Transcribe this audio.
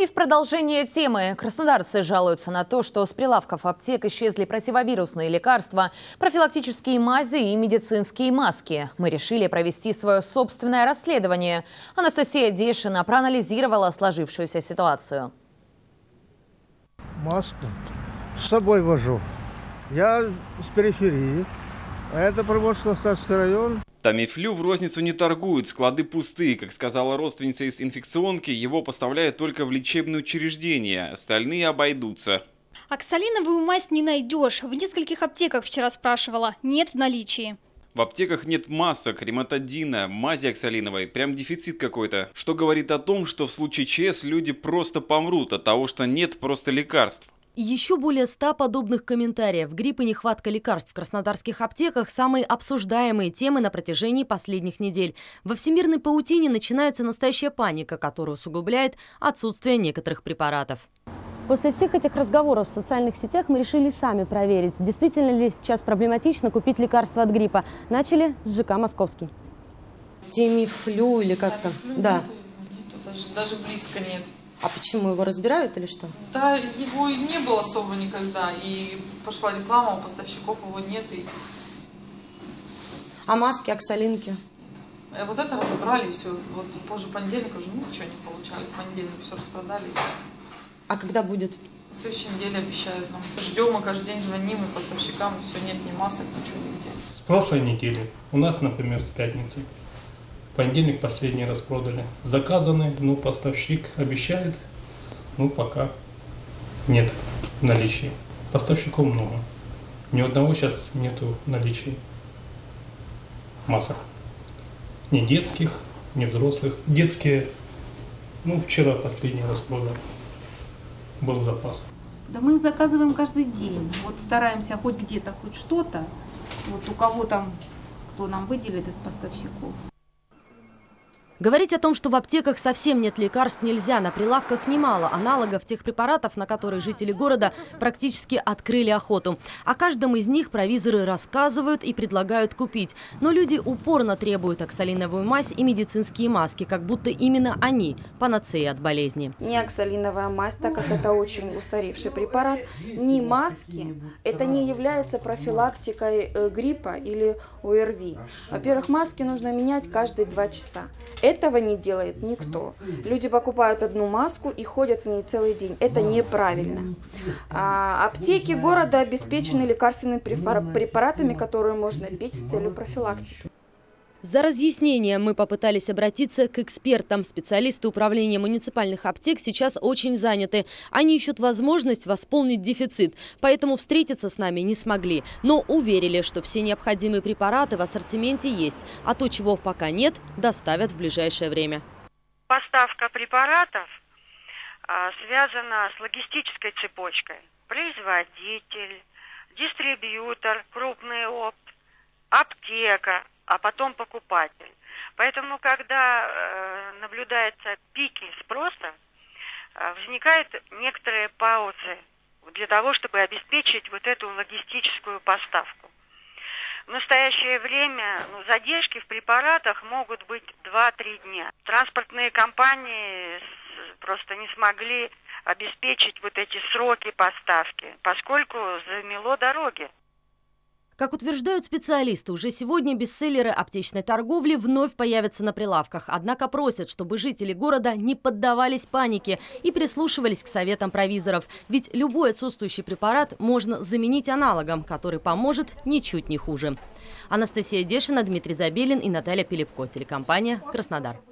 И в продолжение темы. Краснодарцы жалуются на то, что с прилавков аптек исчезли противовирусные лекарства, профилактические мази и медицинские маски. Мы решили провести свое собственное расследование. Анастасия Дешина проанализировала сложившуюся ситуацию. Маску с собой вожу. Я с периферии. Это Приморско-Остатский район. Тамифлю в розницу не торгуют, склады пустые. Как сказала родственница из инфекционки, его поставляют только в лечебные учреждения, остальные обойдутся. Оксалиновую мазь не найдешь. В нескольких аптеках вчера спрашивала. Нет в наличии. В аптеках нет масок, рематодина, мази оксалиновой. Прям дефицит какой-то. Что говорит о том, что в случае ЧС люди просто помрут от того, что нет просто лекарств. Еще более ста подобных комментариев. Грипп и нехватка лекарств в краснодарских аптеках – самые обсуждаемые темы на протяжении последних недель. Во всемирной паутине начинается настоящая паника, которую усугубляет отсутствие некоторых препаратов. После всех этих разговоров в социальных сетях мы решили сами проверить, действительно ли сейчас проблематично купить лекарства от гриппа. Начали с ЖК «Московский». Темифлю или как-то? Да. Нету, нету, даже, даже близко нет. А почему его разбирают или что? Да, его и не было особо никогда. И пошла реклама, у поставщиков его нет. И... А маски, оксалинки? Э, Вот это разобрали, и все. Вот позже понедельника уже ну, ничего не получали. В понедельник все распродали. И. А когда будет? На следующей неделе обещают нам. Ждем, мы каждый день звоним и поставщикам, все, нет ни масок, ничего нигде. С прошлой недели. У нас, например, с пятницы. Понедельник последний раз продали. Заказаны, ну, поставщик обещает, ну, пока нет наличия. Поставщиков много. Ни одного сейчас нету наличия масок. Ни детских, ни взрослых. Детские, ну, вчера последний раз продал. Был запас. Да мы заказываем каждый день. Вот стараемся хоть где-то, хоть что-то. Вот у кого там, кто нам выделит из поставщиков. Говорить о том, что в аптеках совсем нет лекарств нельзя. На прилавках немало аналогов тех препаратов, на которые жители города практически открыли охоту. О каждом из них провизоры рассказывают и предлагают купить. Но люди упорно требуют оксалиновую мазь и медицинские маски, как будто именно они – панацея от болезни. Ни оксалиновая мазь, так как это очень устаревший препарат, ни маски. Это не является профилактикой э, гриппа или ОРВИ. Во-первых, маски нужно менять каждые два часа. Этого не делает никто. Люди покупают одну маску и ходят в ней целый день. Это неправильно. А, аптеки города обеспечены лекарственными препаратами, которые можно пить с целью профилактики. За разъяснением мы попытались обратиться к экспертам. Специалисты управления муниципальных аптек сейчас очень заняты. Они ищут возможность восполнить дефицит, поэтому встретиться с нами не смогли. Но уверили, что все необходимые препараты в ассортименте есть, а то, чего пока нет, доставят в ближайшее время. Поставка препаратов а, связана с логистической цепочкой. Производитель, дистрибьютор, крупный опт, аптека, а потом покупатель. Поэтому, когда э, наблюдаются пики спроса, э, возникают некоторые паузы для того, чтобы обеспечить вот эту логистическую поставку. В настоящее время ну, задержки в препаратах могут быть 2-3 дня. Транспортные компании просто не смогли обеспечить вот эти сроки поставки, поскольку замело дороги. Как утверждают специалисты, уже сегодня бестселлеры аптечной торговли вновь появятся на прилавках. Однако просят, чтобы жители города не поддавались панике и прислушивались к советам провизоров. Ведь любой отсутствующий препарат можно заменить аналогом, который поможет ничуть не хуже. Анастасия Дешина, Дмитрий Забелин и Наталья Пилипко. Телекомпания «Краснодар».